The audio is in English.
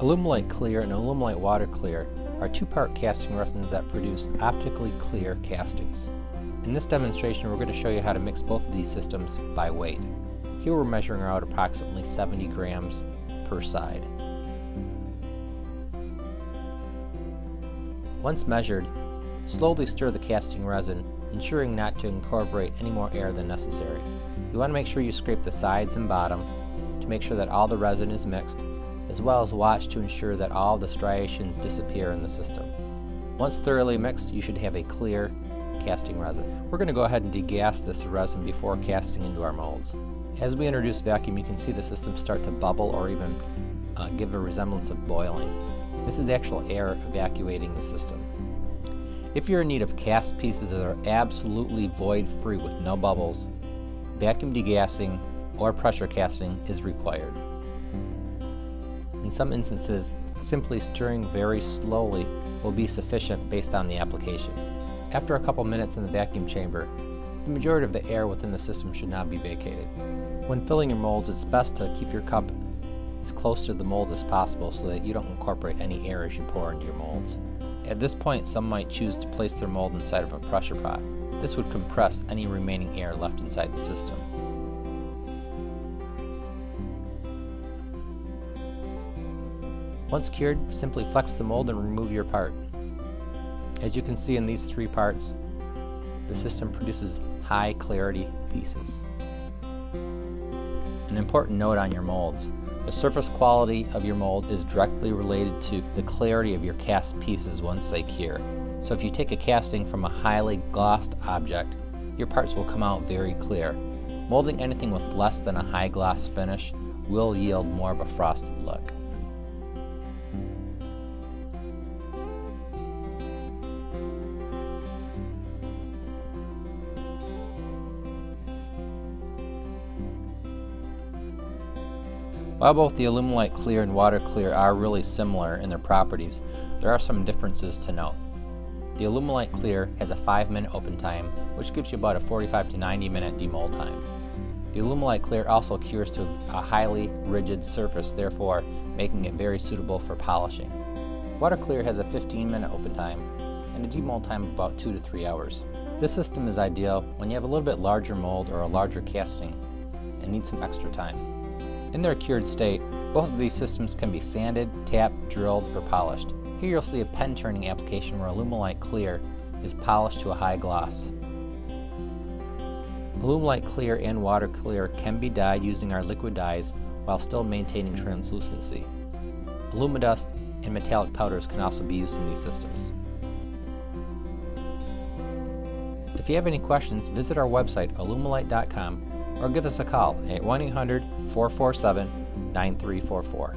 Alumilite Clear and Alumilite Water Clear are two-part casting resins that produce optically clear castings. In this demonstration we're going to show you how to mix both of these systems by weight. Here we're measuring out approximately 70 grams per side. Once measured, slowly stir the casting resin, ensuring not to incorporate any more air than necessary. You want to make sure you scrape the sides and bottom to make sure that all the resin is mixed as well as watch to ensure that all the striations disappear in the system. Once thoroughly mixed, you should have a clear casting resin. We're going to go ahead and degas this resin before casting into our molds. As we introduce vacuum, you can see the system start to bubble or even uh, give a resemblance of boiling. This is actual air evacuating the system. If you're in need of cast pieces that are absolutely void free with no bubbles, vacuum degassing or pressure casting is required. In some instances, simply stirring very slowly will be sufficient based on the application. After a couple minutes in the vacuum chamber, the majority of the air within the system should not be vacated. When filling your molds, it's best to keep your cup as close to the mold as possible so that you don't incorporate any air as you pour into your molds. At this point, some might choose to place their mold inside of a pressure pot. This would compress any remaining air left inside the system. Once cured, simply flex the mold and remove your part. As you can see in these three parts, the system produces high clarity pieces. An important note on your molds. The surface quality of your mold is directly related to the clarity of your cast pieces once they cure. So if you take a casting from a highly glossed object, your parts will come out very clear. Molding anything with less than a high gloss finish will yield more of a frosted look. While both the Alumilite Clear and Water Clear are really similar in their properties, there are some differences to note. The Alumilite Clear has a 5 minute open time, which gives you about a 45 to 90 minute demold time. The Alumilite Clear also cures to a highly rigid surface, therefore making it very suitable for polishing. Water Clear has a 15 minute open time and a demold time of about 2 to 3 hours. This system is ideal when you have a little bit larger mold or a larger casting and need some extra time. In their cured state, both of these systems can be sanded, tapped, drilled, or polished. Here you'll see a pen turning application where Alumilite Clear is polished to a high gloss. Alumilite Clear and Water Clear can be dyed using our liquid dyes while still maintaining translucency. Alumidust and metallic powders can also be used in these systems. If you have any questions, visit our website alumilite.com or give us a call at 1 800 447 9344.